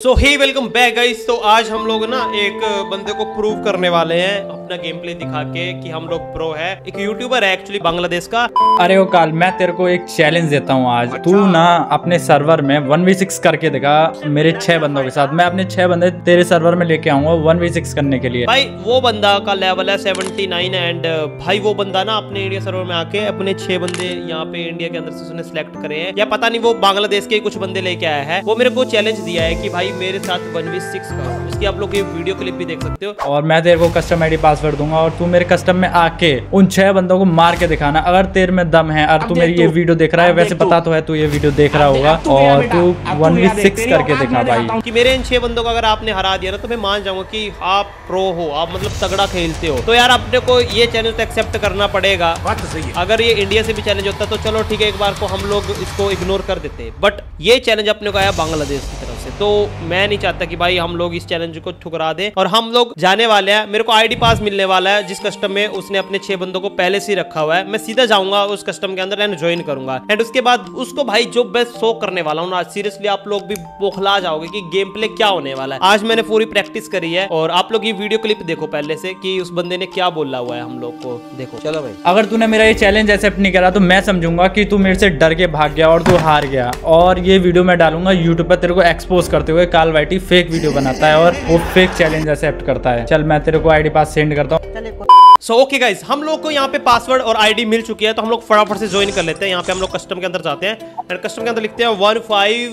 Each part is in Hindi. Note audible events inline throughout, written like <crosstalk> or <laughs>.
So hi welcome back guys तो आज हम लोग ना एक बंदे को प्रूव करने वाले हैं अपना गेम प्ले दिखा के कि हम लोग प्रो है। एक यूट्यूबर है एक्चुअली बांग्लादेश का। अरे वो काल मैं तेरे को एक चैलेंज देता हूँ आज। अच्छा। तू ना अपने सर्वर में वन वी सिक्स करके दिखा मेरे छह बंदों के साथ। मैं अपने छह बंदे तेरे सर्वर में लेके आऊँगा वन वी सिक्स करने के लिए। भाई वो बंदा का लेवल है 79 एंड भाई वो बंदा ना अपने इंडिया सर्वर में आके अपने छह बंदे यहाँ पे इंडिया के अंदर से उसने सिलेक्ट करे हैं। या पता नहीं वो बांग्लादेश के कुछ बंदे लेके आया है। वो मेरे को चैलेंज दिया है की भाई मेरे साथ वन वी सिक्स का। उसकी आप लोग ये वीडियो क्लिप भी देख सकते हो। और मैं तेरे को कस्टम आईडी पासवर्ड दूँगा और तू मेरे कस्टम में आके उन छह बंदों को मार के दिखाना। अगर तेरे में दम है और तू मेरी ये वीडियो देख रहा है वैसे पता तो। है तू ये वीडियो देख रहा होगा और तू वन वी सिक्स करके दिखा भाई। कि मेरे इन छह बंदों को अगर आपने हरा दिया ना तो मैं मान जाऊँगा कि आप प्रो हो आप मतलब तगड़ा खेलते हो। तो यार अपने को ये चैलेंज तो एक्सेप्ट करना पड़ेगा। तो सही है। अगर ये इंडिया से भी चैलेंज होता तो चलो ठीक है एक बार को हम लोग इसको इग्नोर कर देते। बट ये चैलेंज अपने को आया बांग्लादेश की तरफ़ से। तो मैं नहीं चाहता कि भाई हम लोग इस चैलेंज को ठुकरा दें। और हम लोग जाने वाले हैं। मेरे को आईडी पास मिलने वाला है जिस कस्टम में उसने अपने छह बंदों को पहले से रखा हुआ है। मैं सीधा जाऊँगा उस कस्टम के अंदर एंड ज्वाइन करूँगा। एंड उसके बाद उसको भाई जो बेस्ट शो करने वाला हूँ आज सीरियसली आप लोग भी बोखला जाओगे की गेम प्ले क्या होने वाला है। आज मैंने पूरी प्रैक्टिस करी है और आप लोग ये वीडियो क्लिप देखो पहले से की उस बंदे ने क्या बोला हुआ है हम लोग को। देखो। चलो भाई। अगर तूने मेरा ये चैलेंज एक्सेप्ट नहीं करा तो मैं समझूँगा कि तू मेरे से डर के भाग गया और तू हार गया। और ये वीडियो मैं डालूँगा यूट्यूब पर तेरे को एक्सपोज करते हुए काल वाइटी फेक वीडियो बनाता है और वो फेक चैलेंज एक्सेप्ट करता है। चल, मैं तेरे को आईडी पास सेंड करता हूँ। सो ओके गाइज़ हम लोग को यहाँ पे पासवर्ड और आईडी मिल चुकी है तो हम लोग फटाफट से ज्वाइन कर लेते हैं। यहाँ पे हम लोग कस्टम के अंदर जाते हैं। एंड कस्टम के अंदर लिखते हैं one five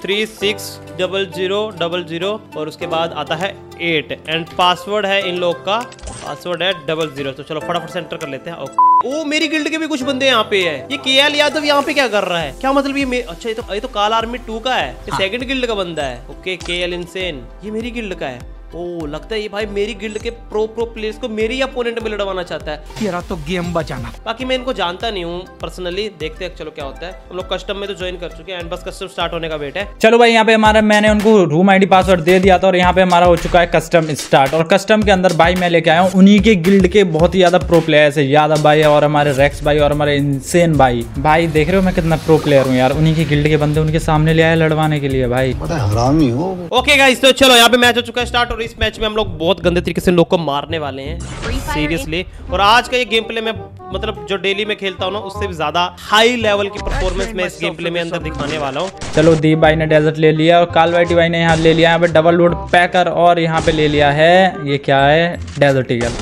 three six double zero double zero और उसके बाद आता है एट एंड पासवर्ड है इन लोग का पासवर्ड है डबल ज़ीरो तो चलो फटाफट से एंटर कर लेते हैं। ओके ओ मेरी गिल्ड के भी कुछ बंदे यहाँ पे है। ये के एल यादव यहाँ पे क्या कर रहा है? क्या मतलब ये मे... अच्छा ये तो ये तो काल आर्मी टू का है। ये सेकंड गिल्ड का बंदा है। ओके के एल इनसेन ये मेरी गिल्ड का है। ओ लगता है ये भाई मेरी गिल्ड के प्रो प्रो प्लेयर्स को मेरी अपोनेंट में लड़वाना चाहता है। तेरा तो गेम बचाना। बाकी मैं इनको जानता नहीं हूँ पर्सनली देखते हैं चलो क्या होता है। हम लोग कस्टम में तो ज्वाइन कर चुके हैं एंड बस कस्टम स्टार्ट होने का वेट है। चलो भाई यहाँ पे हमारा मैंने उनको रूम आईडी पासवर्ड दे दिया था और यहाँ पे हमारा हो चुका है कस्टम स्टार्ट और कस्टम के अंदर भाई मैं लेके आया हूँ उन्हीं के गिल्ड के बहुत ही ज़्यादा प्रो प्लेयर्स है यादव भाई और हमारे रेक्स भाई और हमारे इंसेन भाई। भाई देख रहे हो मैं कितना प्रो प्लेयर हूँ यार उन्हीं के गिल्ड के बंदे उनके सामने ले आए लड़वाने के लिए भाई। हरामी हो। ओके गाइस तो चलो यहाँ पे मैच हो चुका है स्टार्ट और इस मैच में हम लोग बहुत गंदे तरीके से लोग को मारने वाले हैं सीरियसली और आज का ये गेम प्ले में मतलब जो डेली में खेलता हूँ ना उससे भी ज़्यादा हाई लेवल की परफॉर्मेंस मैं इस गेम प्ले में अंदर दिखाने वाला हूँ। चलो दीप भाई ने डेजर्ट ले लिया और काल वाइटी भाई ने यहाँ ले लिया। यहाँ पे डबल लोड पैकर और यहाँ पे ले लिया है। ये क्या है? डेजर्ट ईगल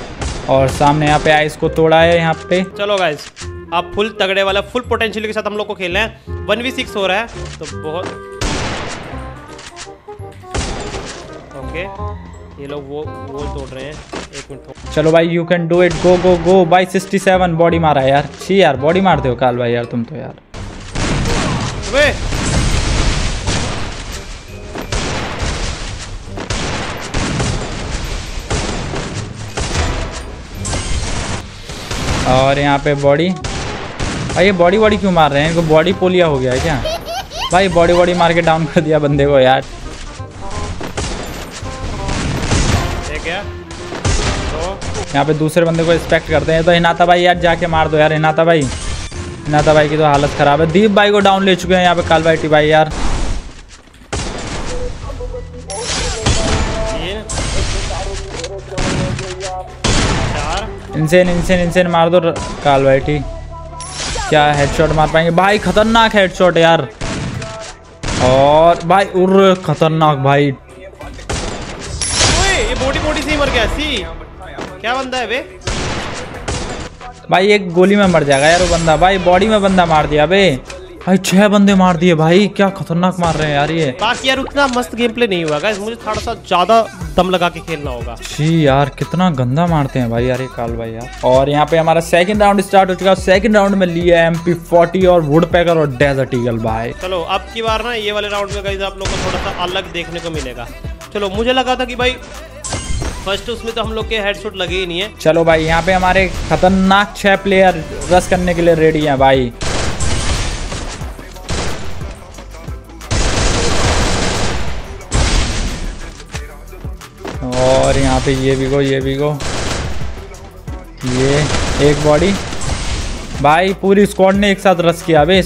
और सामने यहाँ पे आइस को तोड़ा है यहाँ पे। चलो गाइस आप फुल तगड़े वाला फुल पोटेंशियल के साथ हम लोग को खेलना है। वन वी सिक्स हो रहा है तो बहुत ओके ये लोग वो वो तोड़ रहे हैं। एक मिनट चलो भाई you can do it go go go भाई 67 बॉडी मारा यार। छी यार बॉडी मारते हो काल भाई यार तुम तो यार। अबे और यहाँ पे बॉडी भाई ये बॉडी बॉडी क्यों मार रहे हैं? इनको बॉडी पोलिया हो गया है क्या? भाई बॉडी बॉडी मार के डाउन कर दिया बंदे को यार। यहाँ पे दूसरे बंदे को रिस्पेक्ट करते हैं। तो हिनाता भाई, यार जाके मार दो यार हिनाता भाई। हिनाता भाई की तो हालत खराब है। दीप भाई को डाउन ले चुके हैं यहाँ पे काल भाई भाई यार। इनसेन इनसेन इनसेन मार दो काल भाई क्या हेडशॉट मार पाएँगे? भाई खतरनाक हेडशॉट यार। और भाई उर खतरनाक भाई। ये बॉडी बॉडी से मर गया, सी। क्या बंदा है बे? भाई एक गोली में मर जाएगा यार वो बंदा। भाई बॉडी में बंदा मार दिया बे। भाई छह बंदे मार दिए भाई। क्या खतरनाक मार रहे हैं यार ये। बाकी यार उतना मस्त गेम प्ले नहीं हुआ मुझे थोड़ा सा ज़्यादा दम लगा के खेलना होगा। जी यार कितना गंदा मारते हैं भाई यार ये काल भाई यार। और यहाँ पे हमारा सेकंड राउंड स्टार्ट हो चुका है। सेकंड राउंड में लिया एम पी फोर्टी और वुड पैकर और डेजर्ट ईगल भाई। चलो अब की बार ना ये वाले राउंड में आप लोग को थोड़ा सा अलग देखने को मिलेगा। चलो मुझे लगा था कि भाई फ़र्स्ट उसमें तो हम लोग के हेडशॉट लगे ही नहीं है। चलो भाई, यहाँ पे हमारे खतरनाक छह प्लेयर रस करने के लिए रेडी हैं भाई। और यहाँ पे ये भी गो ये भी गो ये एक बॉडी भाई, पूरी स्क्वाड ने एक साथ रस किया। बे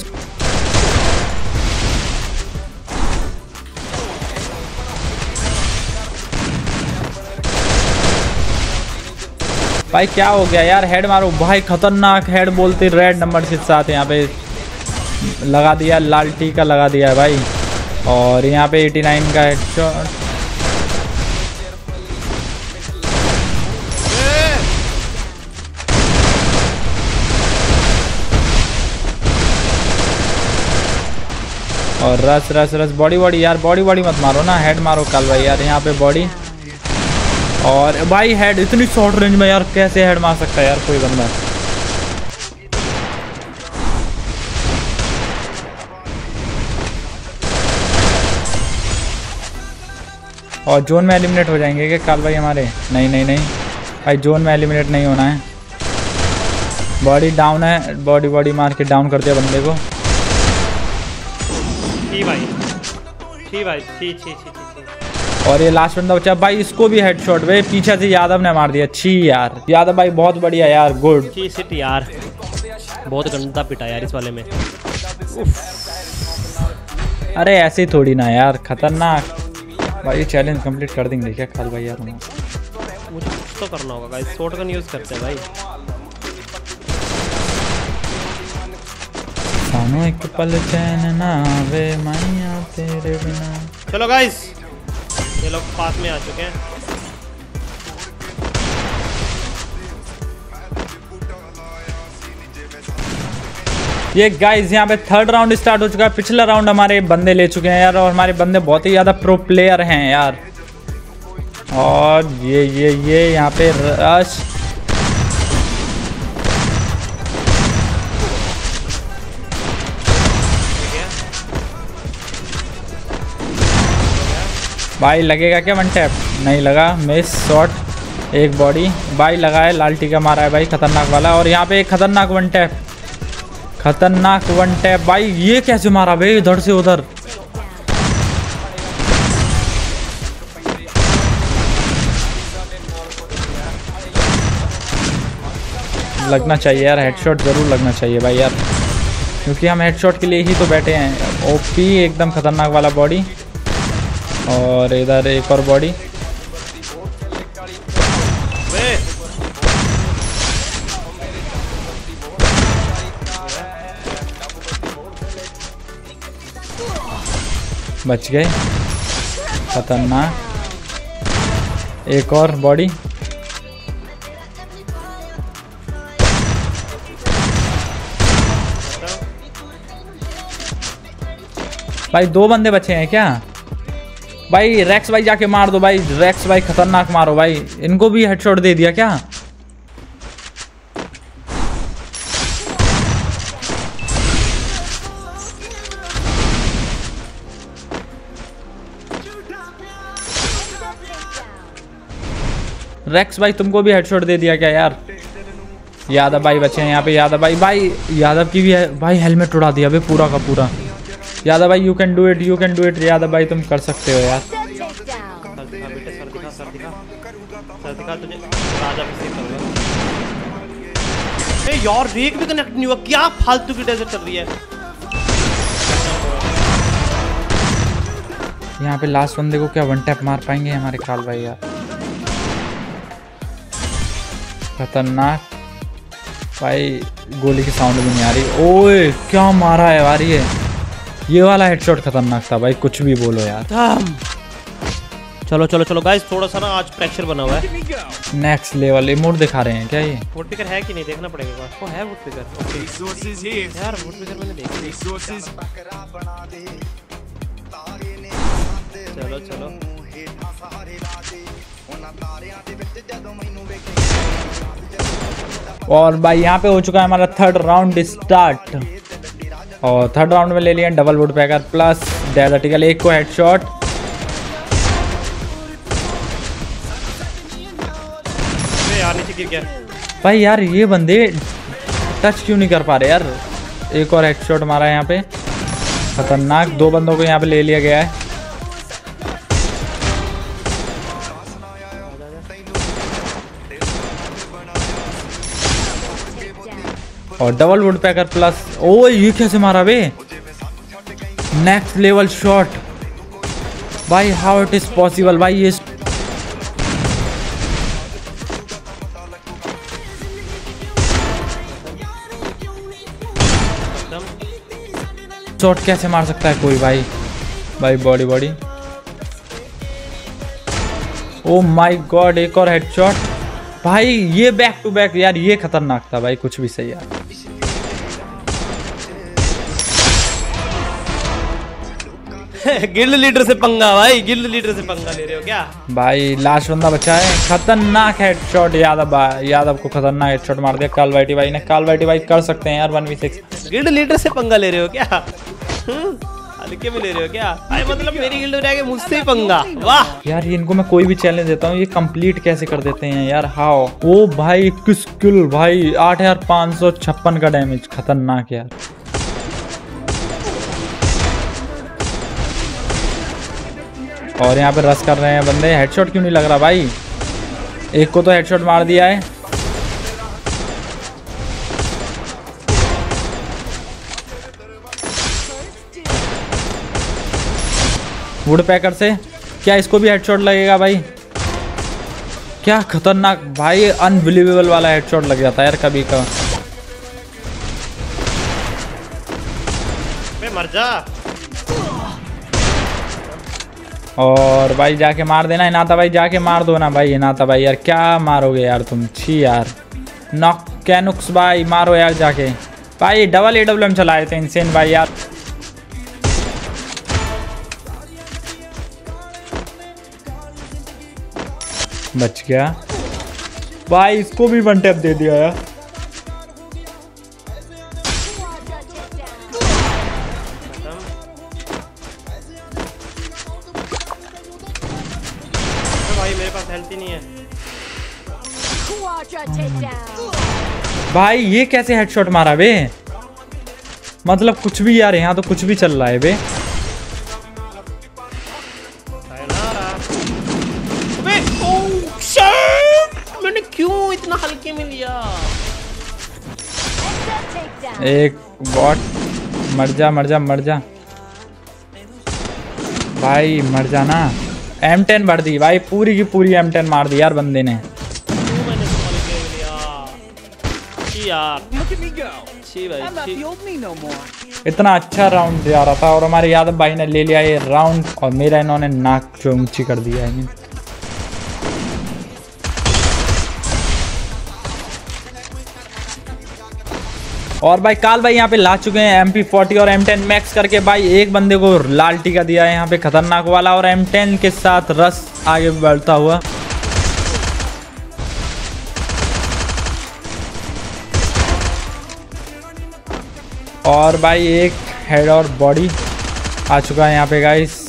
भाई, क्या हो गया यार? हेड मारो। भाई, खतरनाक हेड बोलते रेड नंबर के साथ यहाँ पे लगा दिया, लाल टीका लगा दिया भाई। और यहाँ पे 89 का हेडशॉट और रस रस रस बॉडी बॉडी यार बॉडी बॉडी मत मारो ना। हेड मारो कल भाई, यार, यहाँ पे बॉडी और भाई हेड इतनी शॉर्ट रेंज में यार कैसे हेड मार सकता है यार कोई बंदा? और जोन में एलिमिनेट हो जाएँगे क्या काल भाई हमारे? नहीं नहीं नहीं। भाई जोन में एलिमिनेट नहीं होना है। बॉडी डाउन है बॉडी बॉडी मार के डाउन कर दिया बंदे को। छी भाई छी भाई छी छी छी। और ये लास्ट बंदा बचा भाई इसको भी हेडशॉट भाई पीछे से यादव ने मार दिया। छी यार। यादव भाई बहुत बढ़िया यार गुड सिट यार। बहुत गंदा पिटा यार इस वाले में। अरे ऐसे थोड़ी ना यार खतरनाक। भाई चैलेंज कंप्लीट कर देंगे क्या कल भाई यार मुझे कुछ तो करना होगा गाइस शॉर्ट गन यूज़ करते हैं भाई। सानो एक पल चैन ना वे मैया तेरे बिना। चलो गाइस ये लोग पास में आ चुके हैं। ये गाइस यहाँ पे थर्ड राउंड स्टार्ट हो चुका है। पिछला राउंड हमारे बंदे ले चुके हैं यार, और हमारे बंदे बहुत ही ज़्यादा प्रो प्लेयर हैं यार। और ये ये ये यहाँ पे रश भाई, लगेगा क्या वन टैप नहीं लगा। मिस शॉट एक बॉडी भाई, लगा है, लाल टीका मारा है भाई, खतरनाक वाला। और यहाँ पे एक खतरनाक वन टैप खतरनाक वन टैप भाई, ये कैसे मारा भाई, इधर से उधर? लगना चाहिए यार हेडशॉट ज़रूर लगना चाहिए भाई यार। क्योंकि हम हेडशॉट के लिए ही तो बैठे हैं। ओपी एकदम खतरनाक वाला बॉडी और इधर एक और बॉडी। बच गए। खतरनाक। एक और बॉडी। भाई, दो बंदे बचे हैं क्या? भाई रैक्स भाई जाके मार दो भाई। रैक्स भाई, खतरनाक मारो भाई। इनको भी हेडशॉट दे दिया क्या? रैक्स भाई, तुमको भी हेडशॉट दे दिया क्या यार? यादव भाई बचे हैं यहाँ पे, यादव भाई। भाई, यादव की भी है भाई हेलमेट उड़ा दिया भाई पूरा का पूरा। यादव भाई you can do it you can do it Yadav भाई तुम कर सकते हो यार। ए यार रेक भी कनेक्ट नहीं हुआ क्या। फालतू की डेजर्ट चल रही है। यहाँ पे लास्ट बंदे को क्या वन टैप मार पाएँगे हमारे काल भाई यार? खतरनाक। भाई गोली की साउंड भी नहीं आ रही। ओए क्या मारा है यार ये? ये वाला हेडशॉट खतरनाक था भाई कुछ भी बोलो यार। चलो चलो चलो गाइस थोड़ा सा ना आज प्रेशर बना हुआ है। नेक्स्ट लेवल इमोट दिखा रहे हैं क्या ये? वुड पिकर है कि नहीं देखना पड़ेगा वो है वुड पिकर here. यार वुड पिकर मैंने देखा Resources. चलो चलो। और भाई यहाँ पे हो चुका है हमारा थर्ड राउंड स्टार्ट और थर्ड राउंड में ले लिया double woodpecker plus desert eagle एक को हेडशॉट भाई यार ये बंदे टच क्यों नहीं कर पा रहे यार? एक और हेडशॉट मारा है यहाँ पे। खतरनाक दो बंदों को यहाँ पे ले लिया गया है। और डबल वुड पैकर प्लस ओ ये कैसे मारा बे? नेक्स्ट लेवल शॉट भाई हाउ इट इज़ पॉसिबल भाई, ये शॉट कैसे मार सकता है कोई भाई? भाई body body oh my God एक और हेडशॉट भाई, ये बैक टू बैक यार, ये खतरनाक था भाई, कुछ भी सही यार। <laughs> गिल्ड लीडर से पंगा भाई। गिल्ड लीडर से पंगा ले रहे हो क्या? भाई लास्ट बंदा बचा है। खतरनाक हेडशॉट यादव यादव को खतरनाक हेडशॉट मार दिया। काल वाइटी भाई ने। काल वाइटी भाई कर सकते हैं यार one V six guild leader से पंगा ले रहे हो क्या? हम्म, हल्के में ले रहे हो क्या? भाई मतलब मेरी गिल्ड में मुझसे ही पंगा। वाह! यार इनको मैं कोई भी चैलेंज देता हूँ ये कंप्लीट कैसे कर देते हैं यार? हाओ। ओ भाई किस किल भाई आठ हज़ार पाँच सौ छप्पन का डैमेज खतरनाक यार। और यहाँ पे रस कर रहे हैं बंदे। हेडशॉट क्यों नहीं लग रहा भाई? एक को तो हेडशॉट मार दिया है। वुड पैकर से। क्या इसको भी हेडशॉट लगेगा भाई? क्या खतरनाक भाई अनबिलीवेबल वाला हेडशॉट लग जाता है यार कभी का। मर जा। और भाई जाके मार देना इनाता भाई जाके मार दो ना भाई इनाता भाई यार क्या मारोगे यार तुम? छी यार। नॉक कैनुक्स भाई, मारो यार जाके। भाई डबल ए डब्ल्यू एम चलाए थे इनसेन भाई यार। बच गया। भाई इसको भी वन टैप दे दिया यार। भाई ये कैसे हेडशॉट मारा बे? मतलब कुछ भी यार यहाँ तो कुछ भी चल रहा है बे। मैंने क्यों इतना हल्के में लिया? एक बॉट मर जा मर जा मर जा। भाई मर जा ना M10 भर दी भाई पूरी की पूरी M10 मार दी यार बंदे ने। छी यार. छी भाई छी. इतना अच्छा राउंड जा रहा था और हमारे यादव भाई ने ले लिया ये राउंड और मेरा इन्होंने नाक जो ऊँची कर दिया है और भाई काल भाई यहाँ पे ला चुके हैं एम पी फोर्टी और एम टेन मैक्स करके। भाई एक बंदे को लाल टीका दिया है यहाँ पे खतरनाक वाला और एम टेन के साथ रस आगे बढ़ता हुआ। और भाई एक हेड और बॉडी आ चुका है यहाँ पे गाइस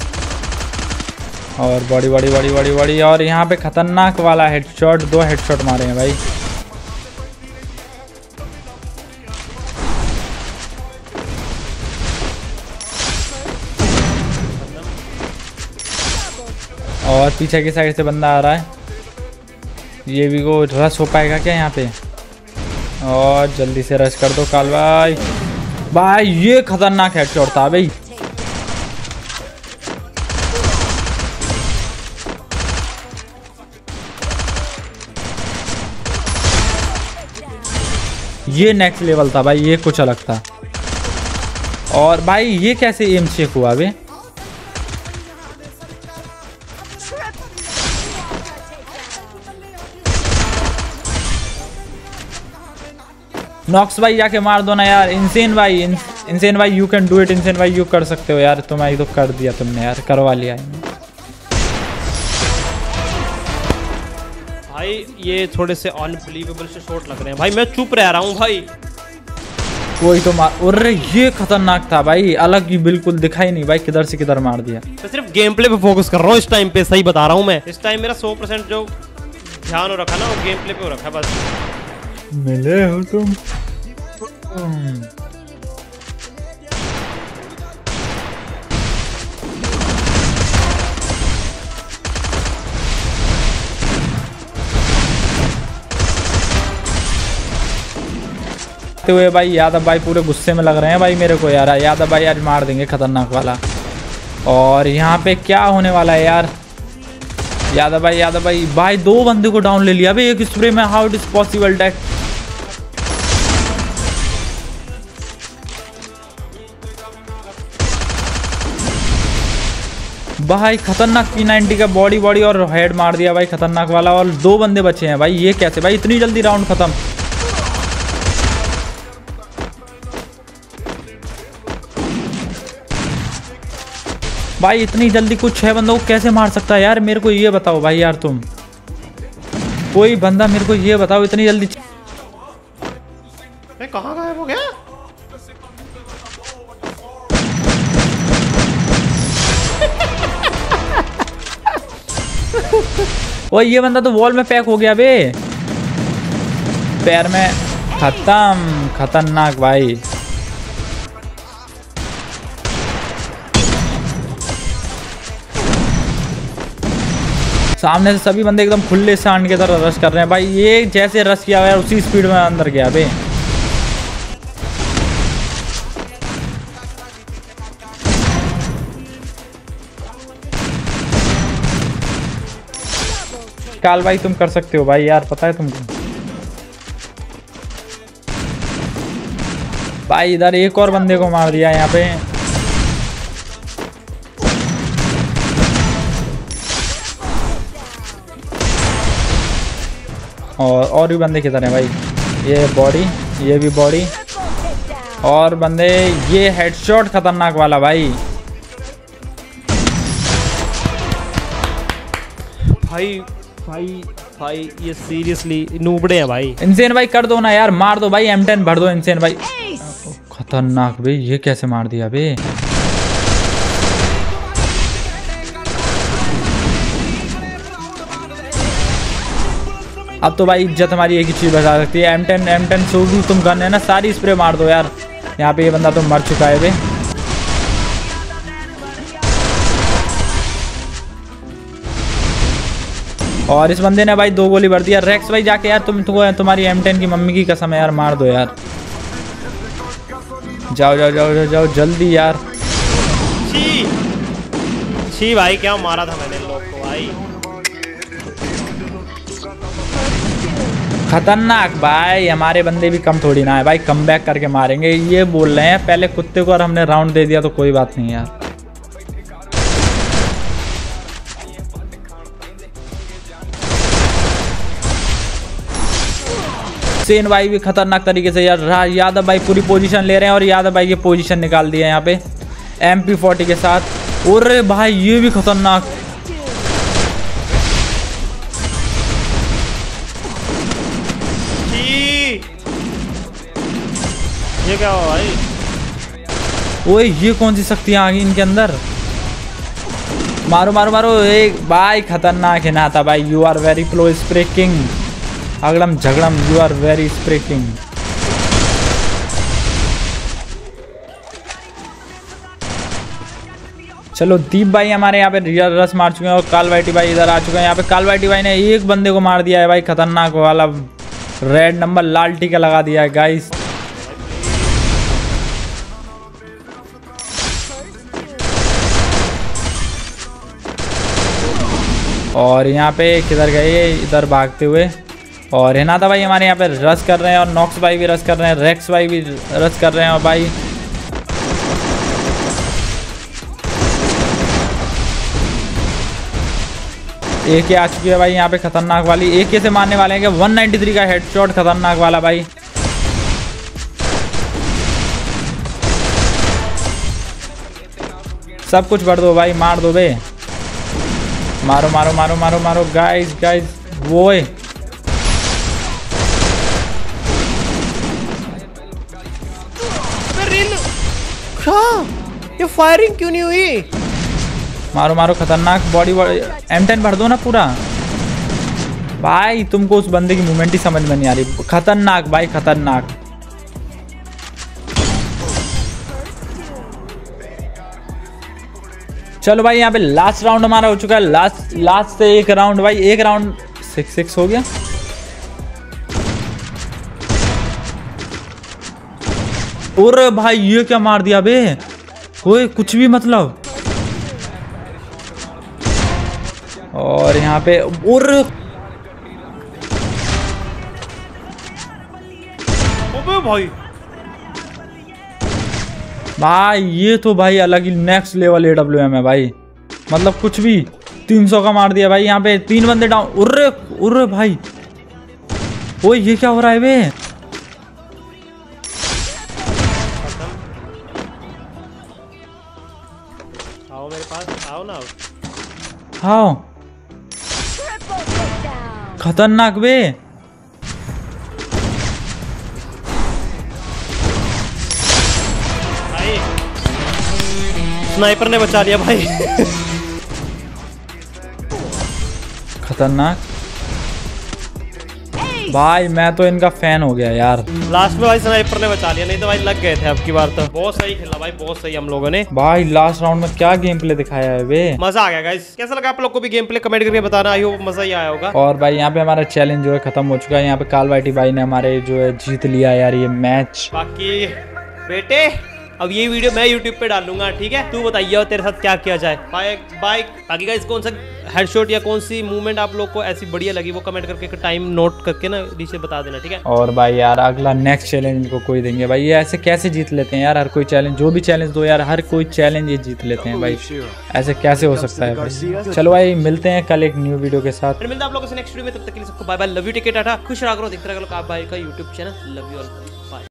और body body body body body और यहाँ पे खतरनाक वाला हेडशॉट दो हेडशॉट मारे हैं भाई. और पीछे की साइड से बंदा आ रहा है. ये भी को रस हो पाएगा क्या यहाँ पे? और जल्दी से रश कर दो काल भाई भाई, ये खतरनाक हेडशॉट था भाई। ये नेक्स्ट लेवल था भाई, ये कुछ अलग था। और भाई, ये कैसे एम चेक हुआ बे? नॉक्स भाई जाके मार दो ना यार। इनसेन भाई इनसेन भाई you can do it insane भाई यू कर सकते हो यार। तुम्हारी तो कर दिया तुमने यार करवा लिया भाई ये थोड़े से अनबिलीवेबल से शॉट लग रहे हैं। भाई मैं चुप रह रहा हूँ भाई। कोई तो मार अरे ये खतरनाक था भाई। अलग ही बिल्कुल दिखाई नहीं भाई किधर से किधर मार दिया। मैं सिर्फ़ गेम प्ले पे फोकस कर रहा हूँ इस टाइम पे सही बता रहा हूँ मैं। इस टाइम मेरा सौ परसेंट जो ध्यान हो रखा ना वो गेम प्ले पे हो रखा है बस। मिले हो तुम? ते हुए भाई, यादव भाई पूरे गुस्से में लग रहे हैं भाई मेरे को यार। यादव भाई आज मार देंगे खतरनाक वाला। और यहाँ पे क्या होने वाला है यार? यादव भाई यादव भाई भाई दो बंदे को डाउन ले लिया। भाई एक स्प्रे में how it is possible that भाई, खतरनाक पी नाइनटी का बॉडी बॉडी और हेड मार दिया भाई, खतरनाक वाला और दो बंदे बचे हैं भाई, ये कैसे? भाई, इतनी जल्दी राउंड खत्म। भाई, इतनी जल्दी कुछ छह बंदों को कैसे मार सकता है? यार, मेरे को ये बताओ भाई, यार तुम। कोई बंदा मेरे को ये बताओ, इतनी जल्दी ओ ये बंदा तो वॉल में पैक हो गया बे। पैर में खत्म, खतरनाक भाई। सामने से सभी बंदे एकदम खुले से आंड के तरह रश कर रहे हैं। भाई, ये जैसे रश किया हुआ है, उसी स्पीड में अंदर गया बे। भाई, तुम कर सकते हो भाई यार, पता है तुमको? भाई, इधर एक और बंदे को मार दिया यहाँ पे। और और भी बंदे किधर हैं भाई? ये बॉडी ये भी बॉडी और बंदे, ये हेडशॉट खतरनाक वाला भाई। भाई भाई भाई, ये सीरियसली नूबड़े हैं भाई। इंसेन भाई, कर दो ना यार, मार दो भाई एम भर दो इंसेन भाई। खतरनाक भाई, ये कैसे मार दिया बे? अब तो भाई इज़्ज़त हमारी एक ही चीज़ बचा सकती है एम टेन एम टेन भी तुम गन है ना, सारी स्प्रे मार दो यार। यहाँ पे ये बंदा तो मर चुका है बे। और इस बंदे ने भाई दो गोली भर दिया रेक्स भाई जाके यार तुम तुमको तुम्हारी एम टेन की मम्मी की कसम है यार मार दो यार। जाओ जाओ जाओ जाओ, जाओ जल्दी यार। छी। छी भाई क्या मारा था मैंने लोग को भाई? खतरनाक भाई हमारे बंदे भी कम थोड़ी ना है। भाई कम बैक करके मारेंगे ये बोल रहे हैं पहले कुत्ते को और हमने राउंड दे दिया तो कोई बात नहीं यार। सेन भाई भी खतरनाक तरीके से यार यादव भाई पूरी पोजीशन ले रहे हैं और यादव भाई की पोजीशन निकाल दी है यहाँ पे। एम पी फोर्टी के साथ। और भाई ये भी खतरनाक। ये क्या हुआ भाई? ओए ये कौन सी शक्तियाँ आ गई इनके अंदर? मारो मारो मारो। एक भाई खतरनाक है ना था भाई। You are very pro spraying अगड़म झगड़म यू आर वेरी स्प्रेकिंग चलो, दीप भाई हमारे यहाँ पे रियल रस मार चुके हैं और कालवाइटी भाई इधर आ चुके हैं। यहाँ पे कालवाइटी भाई ने एक बंदे को मार दिया है भाई, खतरनाक वाला रेड नंबर लाल टीका लगा दिया है गाइस और यहाँ पे किधर गए? इधर भागते हुए। और हिनाता भाई हमारे यहाँ पे रस कर रहे हैं और नॉक्स भाई भी रस कर रहे हैं, रेक्स भाई भी रस कर रहे हैं और भाई एक आ चुकी है भाई, यहाँ पे खतरनाक वाली एक से मारने वाले हैं कि 193 का हेडशॉट खतरनाक वाला भाई। सब कुछ भर दो भाई, मार दो बे। मारो मारो मारो मारो मारो। गाइस गाइस वो क्या ये फायरिंग क्यों नहीं हुई? मारो मारो, खतरनाक बॉडी एम टेन भर दो ना पूरा। भाई, तुमको उस बंदे की मूवमेंट ही समझ में नहीं आ रही। खतरनाक, भाई, खतरनाक। चलो भाई, यहाँ पे लास्ट राउंड हमारा हो चुका है। लास्ट लास्ट से एक राउंड भाई, एक राउंड सिक्स सिक्स हो गया। और भाई ये क्या मार दिया बे? कोई कुछ भी मतलब और यहाँ पे और भाई। भाई ये तो भाई अलग ही next level A W M है भाई। मतलब कुछ भी 300 का मार दिया भाई। यहाँ पे तीन बंदे डाउन उर्रे उर्रे भाई। ओए ये क्या हो रहा है बे? हाँ खतरनाक बे। स्नाइपर ने बचा लिया भाई। खतरनाक। भाई मैं तो इनका फ़ैन हो गया यार। लास्ट में भाई स्नाइपर ने बचा लिया नहीं तो भाई लग गए थे अब की बार तो। बहुत सही खेला भाई बहुत सही हम लोगों ने। भाई लास्ट राउंड में क्या गेम प्ले दिखाया है वे? मज़ा आ गया गाइस कैसा लगा आप लोग को भी गेम प्ले कमेंट करके बताना आई होप मज़ा ही आया होगा। और भाई यहाँ पे हमारा चैलेंज जो है खत्म हो चुका है। यहाँ पे काल भाई ने हमारे जो है जीत लिया यार ये मैच बाकी बेटे अब ये वीडियो मैं YouTube पे डालूँगा ठीक है? तू बताइए और तेरे साथ क्या किया जाए। बाइक बाइक बाकी गाइस कौन सा हेडशॉट या कौन सी मूवमेंट आप लोग को ऐसी बढ़िया लगी वो कमेंट करके टाइम नोट करके ना नीचे बता देना ठीक है? और भाई यार अगला नेक्स्ट चैलेंज इनको कोई देंगे। भाई ये ऐसे कैसे जीत लेते हैं यार हर कोई चैलेंज जो भी चैलेंज दो यार हर कोई चैलेंज ये जीत लेते हैं भाई। ऐसे कैसे हो सकता है भाई? चलो भाई मिलते हैं कल एक न्यू वीडियो के साथ। फिर मिलता है आप लोगों से नेक्स्ट वीडियो में तब तक के लिए सबको बाय बाय लव यू टिकट आटा खुश रहा करो देखते रहो आप भाई का YouTube channel love you all